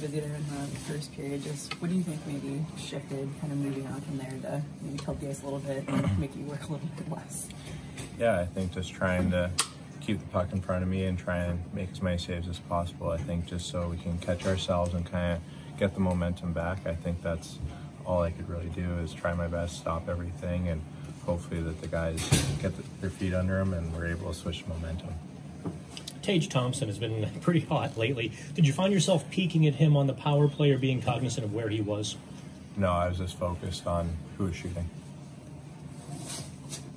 busy there in the first period. Just what do you think maybe shifted, kind of moving on from there to maybe help the guys a little bit and make you work a little bit less? Yeah, I think just trying to keep the puck in front of me and try and make as many saves as possible. I think just so we can catch ourselves and kind of get the momentum back. I think that's all I could really do is try my best, stop everything, and hopefully that the guys get the, their feet under them and we're able to switch momentum. Tage Thompson has been pretty hot lately. Did you find yourself peeking at him on the power play or being cognizant of where he was? No, I was just focused on who was shooting.